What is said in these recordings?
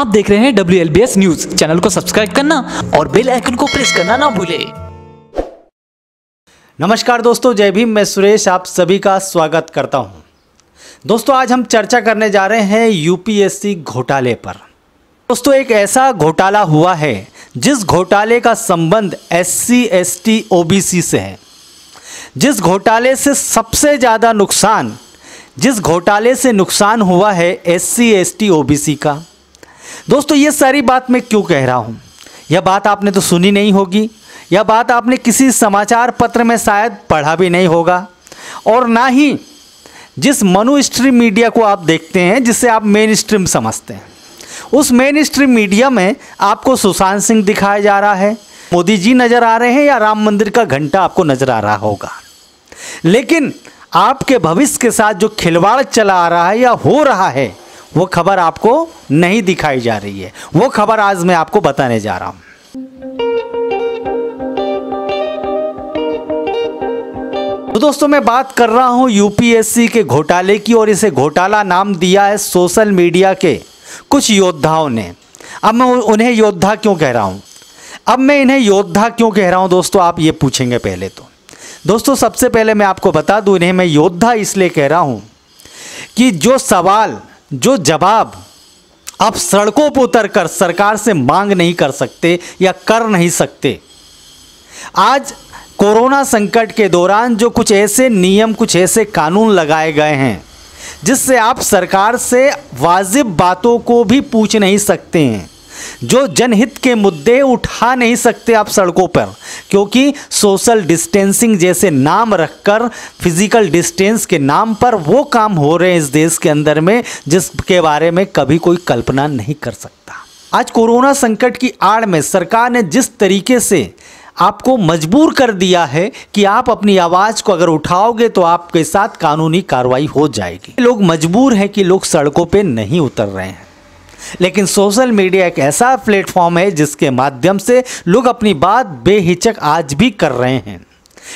आप देख रहे हैं W L B S news channel को सब्सक्राइब करना और बेल आइकन को प्रेस करना ना भूले। नमस्कार दोस्तों, जय भीम, मैं सुरेश, आप सभी का स्वागत करता हूँ। दोस्तों, आज हम चर्चा करने जा रहे हैं यूपीएससी घोटाले पर। दोस्तों, एक ऐसा घोटाला हुआ है जिस घोटाले का संबंध S C S T O B C से है। जिस घोटाले से सबसे ज़्यादा नुकसान, जिस घोटाले से नुकसान हुआ है S C S T O B C का दोस्तों, ये सारी बात मैं क्यों कह रहा हूँ? यह बात आपने तो सुनी नहीं होगी। यह बात आपने किसी समाचार पत्र में शायद पढ़ा भी नहीं होगा। और ना ही जिस मनु स्ट्रीम मीडिया को आप देखते हैं, जिसे आप मेन स्ट्रीम समझते हैं, उस मेन स्ट्रीम मीडिया में आपको सुशांत सिंह दिखाया जा रहा है। मोदी जी नज़र आ रहे हैं या राम मंदिर का घंटा आपको नज़र आ रहा होगा। लेकिन आपके भविष्य के साथ जो खिलवाड़ चला आ रहा है या हो रहा है वो खबर आपको नहीं दिखाई जा रही है। वो खबर आज मैं आपको बताने जा रहा हूँ। तो दोस्तों, मैं बात कर रहा हूँ यूपीएससी के घोटाले की और इसे घोटाला नाम दिया है सोशल मीडिया के कुछ योद्धाओं ने। अब मैं उन्हें योद्धा क्यों कह रहा हूँ? अब मैं इन्हें योद्धा क्यों कह रहा हूँ दोस्तों, आप ये पूछेंगे पहले तो। दोस्तों, सबसे पहले मैं आपको बता दूँ, इन्हें मैं योद्धा इसलिए कह रहा हूँ कि जो सवाल जो जवाब आप सड़कों पर उतर कर सरकार से मांग नहीं कर सकते या कर नहीं सकते। आज कोरोना संकट के दौरान जो कुछ ऐसे नियम, कुछ ऐसे कानून लगाए गए हैं, जिससे आप सरकार से वाजिब बातों को भी पूछ नहीं सकते हैं। जो जनहित के मुद्दे उठा नहीं सकते आप सड़कों पर, क्योंकि सोशल डिस्टेंसिंग जैसे नाम रखकर फ़िज़िकल डिस्टेंस के नाम पर वो काम हो रहे हैं इस देश के अंदर में, जिसके बारे में कभी कोई कल्पना नहीं कर सकता। आज कोरोना संकट की आड़ में सरकार ने जिस तरीके से आपको मजबूर कर दिया है कि आप अपनी आवाज़ को अगर उठाओगे तो आपके साथ कानूनी कार्रवाई हो जाएगी। लोग मजबूर हैं कि लोग सड़कों पे नहीं उतर रहे हैं। लेकिन सोशल मीडिया एक ऐसा प्लेटफॉर्म है जिसके माध्यम से लोग अपनी बात बेहिचक आज भी कर रहे हैं।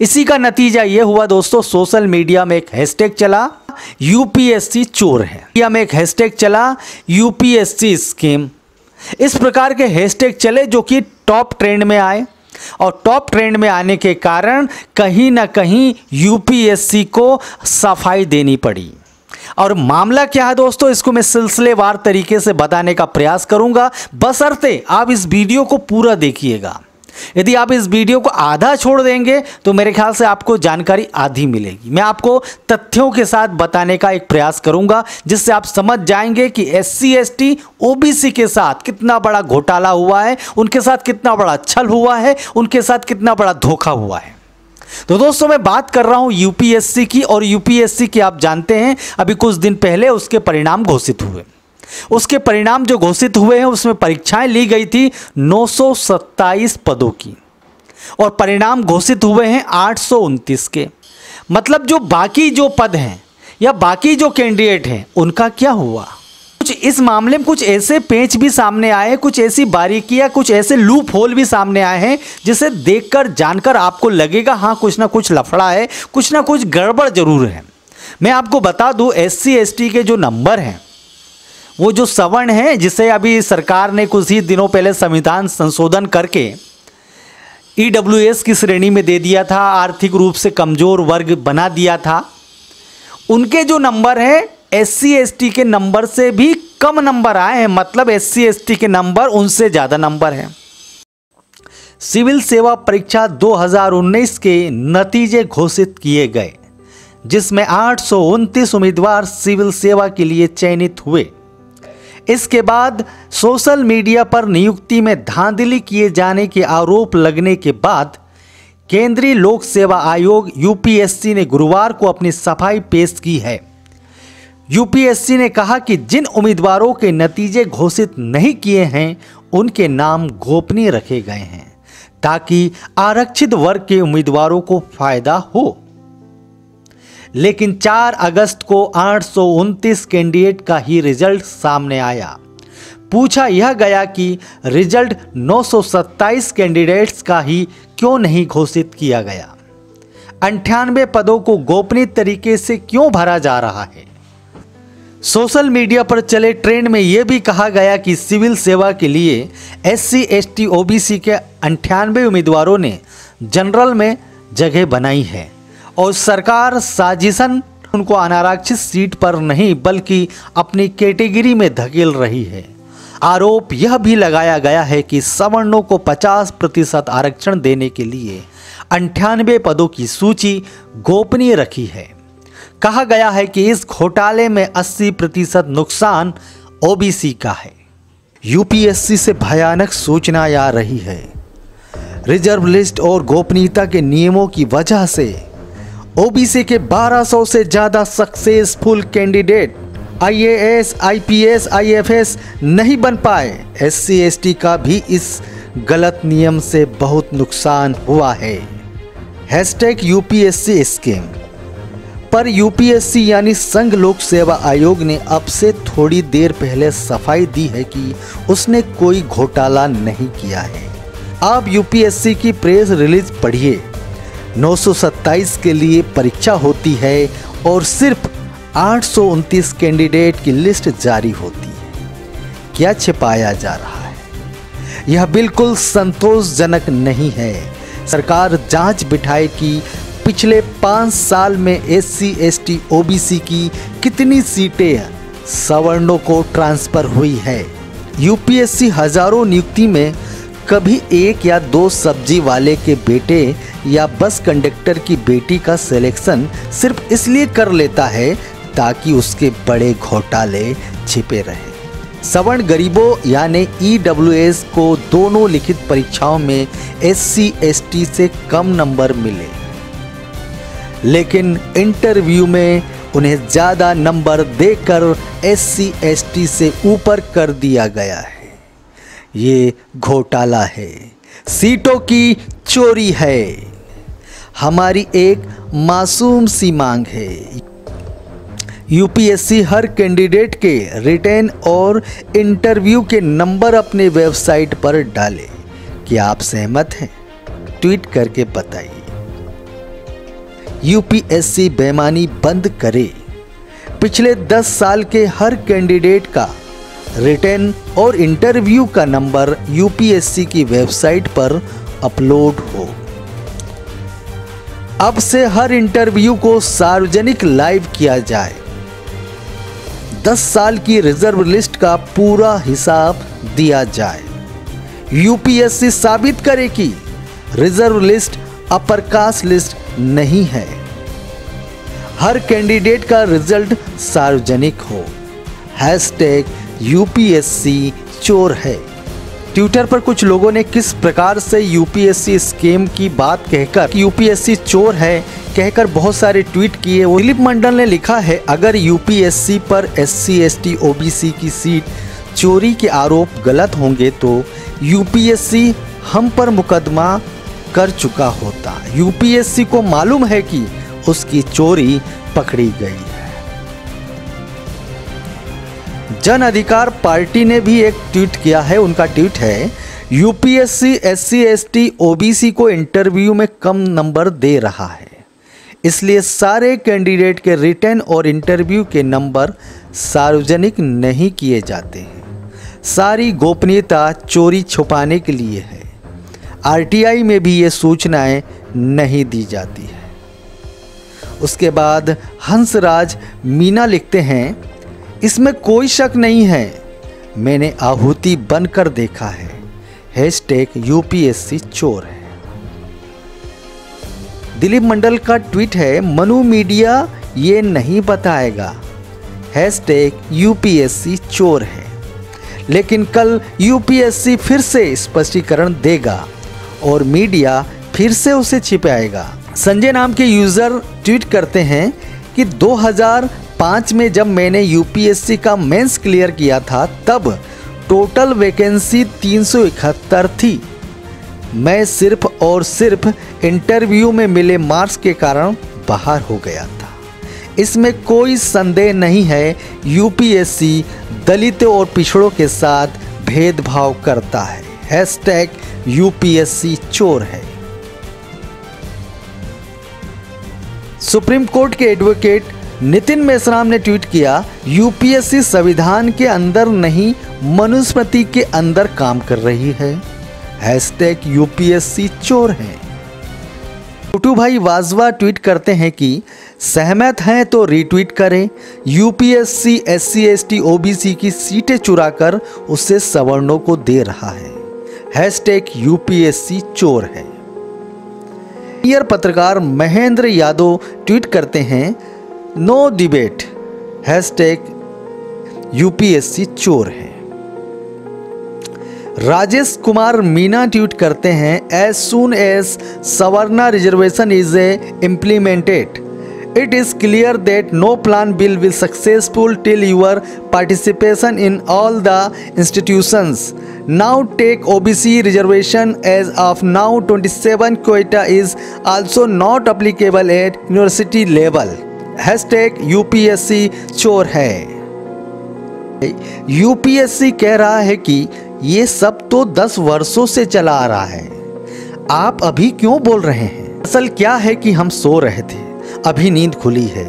इसी का नतीजा ये हुआ दोस्तों, सोशल मीडिया में एक हैशटैग चला, यूपीएससी चोर है। इंडिया में एक हैशटैग चला, यूपीएससी स्कीम। इस प्रकार के हैशटैग चले जो कि टॉप ट्रेंड में आए और टॉप ट्रेंड में आने के कारण कहीं ना कहीं यूपीएससी को सफ़ाई देनी पड़ी। और मामला क्या है दोस्तों, इसको मैं सिलसिलेवार तरीके से बताने का प्रयास करूँगा। बसरते आप इस वीडियो को पूरा देखिएगा। यदि आप इस वीडियो को आधा छोड़ देंगे तो मेरे ख्याल से आपको जानकारी आधी मिलेगी। मैं आपको तथ्यों के साथ बताने का एक प्रयास करूँगा, जिससे आप समझ जाएँगे कि S C S T OBC के साथ कितना बड़ा घोटाला हुआ है, उनके साथ कितना बड़ा छल हुआ है, उनके साथ कितना बड़ा धोखा हुआ है। तो दोस्तों, मैं बात कर रहा हूँ यूपीएससी की और यूपीएससी की आप जानते हैं, अभी कुछ दिन पहले उसके परिणाम घोषित हुए। उसके परिणाम जो घोषित हुए हैं, उसमें परीक्षाएँ ली गई थी 927 पदों की और परिणाम घोषित हुए हैं आठ सौ उनतीस के। मतलब जो बाकी जो पद हैं या बाकी जो कैंडिडेट हैं, उनका क्या हुआ? कुछ इस मामले में कुछ ऐसे पेच भी सामने आए हैं, कुछ ऐसी बारीकियाँ, कुछ ऐसे लूप होल भी सामने आए हैं, जिसे देखकर, जानकर आपको लगेगा हाँ कुछ ना कुछ लफड़ा है, कुछ ना कुछ गड़बड़ ज़रूर है। मैं आपको बता दूँ एस सी के जो नंबर हैं, वो जो सवर्ण है, जिसे अभी सरकार ने कुछ ही दिनों पहले संविधान संशोधन करके ईडब्ल्यूएस की श्रेणी में दे दिया था, आर्थिक रूप से कमज़ोर वर्ग बना दिया था, उनके जो नंबर हैं एस सी के नंबर से भी कम नंबर आए हैं। मतलब एस सी के नंबर उनसे ज़्यादा नंबर हैं। सिविल सेवा परीक्षा 2019 के नतीजे घोषित किए गए, जिसमें आठ उम्मीदवार सिविल सेवा के लिए चयनित हुए। इसके बाद सोशल मीडिया पर नियुक्ति में धांधली किए जाने के आरोप लगने के बाद केंद्रीय लोक सेवा आयोग, यूपीएससी ने गुरुवार को अपनी सफ़ाई पेश की है। यूपीएससी ने कहा कि जिन उम्मीदवारों के नतीजे घोषित नहीं किए हैं, उनके नाम गोपनीय रखे गए हैं, ताकि आरक्षित वर्ग के उम्मीदवारों को फ़ायदा हो। लेकिन 4 अगस्त को आठ सौ उनतीस कैंडिडेट का ही रिज़ल्ट सामने आया। पूछा यह गया कि रिज़ल्ट 927 कैंडिडेट्स का ही क्यों नहीं घोषित किया गया? अंठानवे पदों को गोपनीय तरीके से क्यों भरा जा रहा है? सोशल मीडिया पर चले ट्रेंड में यह भी कहा गया कि सिविल सेवा के लिए S C S T O B C के अंठानवे उम्मीदवारों ने जनरल में जगह बनाई है और सरकार साजिशन उनको अनारक्षित सीट पर नहीं, बल्कि अपनी कैटेगरी में धकेल रही है। आरोप यह भी लगाया गया है कि सवर्णों को 50 प्रतिशत आरक्षण देने के लिए अंठानवे पदों की सूची गोपनीय रखी है। कहा गया है कि इस घोटाले में 80 प्रतिशत नुकसान ओबीसी का है। यूपीएससी से भयानक सूचना आ रही है। रिज़र्व लिस्ट और गोपनीयता के नियमों की वजह से ओबीसी के 1200 से ज़्यादा successful candidate IAS, IPS, IFS नहीं बन पाए। एससी एसटी का भी इस गलत नियम से बहुत नुकसान हुआ है। हैशटैग यूपीएससी स्कीम पर यूपीएससी यानी संघ लोक सेवा आयोग ने अब से थोड़ी देर पहले सफ़ाई दी है कि उसने कोई घोटाला नहीं किया है। आप यूपीएससी की प्रेस रिलीज़ पढ़िए। 927 के लिए परीक्षा होती है और सिर्फ़ आठ कैंडिडेट की लिस्ट जारी होती है। क्या छिपाया जा रहा है? यह बिल्कुल संतोषजनक नहीं है। सरकार जाँच बिठाए कि पिछले पाँच साल में S C S T O B C की कितनी सीटें सवर्णों को ट्रांसफ़र हुई है? यूपीएससी हज़ारों नियुक्ति में कभी एक या दो सब्ज़ी वाले के बेटे या बस कंडक्टर की बेटी का सिलेक्शन सिर्फ़ इसलिए कर लेता है ताकि उसके बड़े घोटाले छिपे रहे। सवर्ण गरीबों यानी ईडब्ल्यूएस को दोनों लिखित परीक्षाओं में एस सी से कम नंबर मिले। लेकिन इंटरव्यू में उन्हें ज़्यादा नंबर देकर एस सी से ऊपर कर दिया गया है। ये घोटाला है। सीटों की चोरी है। हमारी एक मासूम सी मांग है। यूपीएससी हर कैंडिडेट के रिटेन और इंटरव्यू के नंबर अपने वेबसाइट पर डाले। क्या आप सहमत हैं? ट्वीट करके बताइए। यूपीएससी बेमानी बंद करे। पिछले 10 साल के हर कैंडिडेट का रिटर्न और इंटरव्यू का नंबर यूपीएससी की वेबसाइट पर अपलोड हो। अब से हर इंटरव्यू को सार्वजनिक लाइव किया जाए। 10 साल की रिज़र्व लिस्ट का पूरा हिसाब दिया जाए। यूपीएससी साबित करे कि reserve list upper caste list नहीं है। हर कैंडिडेट का रिज़ल्ट सार्वजनिक हो। हैशटैग यूपीएससी चोर है। ट्विटर पर कुछ लोगों ने किस प्रकार से यूपीएससी स्कीम की बात कहकर यूपीएससी चोर है, कहकर बहुत सारे ट्वीट किए। वो दिलीप मंडल ने लिखा है, अगर यूपीएससी पर S C S T O B C की सीट चोरी के आरोप गलत होंगे तो यूपीएससी हम पर मुकदमा कर चुका होता। यूपीएससी को मालूम है कि उसकी चोरी पकड़ी गई है। जन अधिकार पार्टी ने भी एक ट्वीट किया है। उनका ट्वीट है यूपीएससी एससी एसटी ओबीसी को इंटरव्यू में कम नंबर दे रहा है। इसलिए सारे कैंडिडेट के रिटर्न और इंटरव्यू के नंबर सार्वजनिक नहीं किए जाते हैं। सारी गोपनीयता चोरी छुपाने के लिए है। आरटीआई में भी ये सूचनाएँ नहीं दी जाती है। उसके बाद हंसराज मीना लिखते हैं, इसमें कोई शक नहीं है, मैंने आहुति बनकर देखा है। हैश टैग यूपीएससी चोर है। दिलीप मंडल का ट्वीट है, मनु मीडिया ये नहीं बताएगा। हैश टैग यूपीएससी चोर है। लेकिन कल यूपीएससी फिर से स्पष्टीकरण देगा। और मीडिया फिर से उसे छिपाएगा संजय नाम के यूज़र ट्वीट करते हैं कि 2005 में जब मैंने यूपीएससी का मेंस क्लियर किया था, तब टोटल वैकेंसी 371 थी। मैं सिर्फ़ और सिर्फ़ इंटरव्यू में मिले मार्क्स के कारण बाहर हो गया था। इसमें कोई संदेह नहीं है, यूपीएससी दलितों और पिछड़ों के साथ भेदभाव करता है। हैशटैग यूपीएससी चोर है। सुप्रीम कोर्ट के एडवोकेट नितिन मेश्राम ने ट्वीट किया यूपीएससी संविधान के अंदर नहीं, मनुस्मृति के अंदर काम कर रही है। हैशटैग यूपीएससी चोर है। टूटू भाई वाजवा ट्वीट करते हैं कि, सहमत हैं तो रीट्वीट करें। यूपीएससी एससी एसटी ओबीसी की सीटें चुराकर उससे सवर्णों को दे रहा है। हैशटैग यूपीएससी चोर है। सीनियर पत्रकार महेंद्र यादव ट्वीट करते हैं, नो डिबेट हैशटैग यूपीएससी चोर है। राजेश कुमार मीना ट्वीट करते हैं as soon as Savarna reservation is a implemented it is clear that no plan will be successful till your participation in all the institutions. Now take obc reservation as of now 27 quota is also not applicable at university level hashtag upsc चोर है UPSC कह रहा है कि ये सब तो 10 वर्षों से चला आ रहा है आप अभी क्यों बोल रहे हैं असल क्या है कि हम सो रहे थे अभी नींद खुली है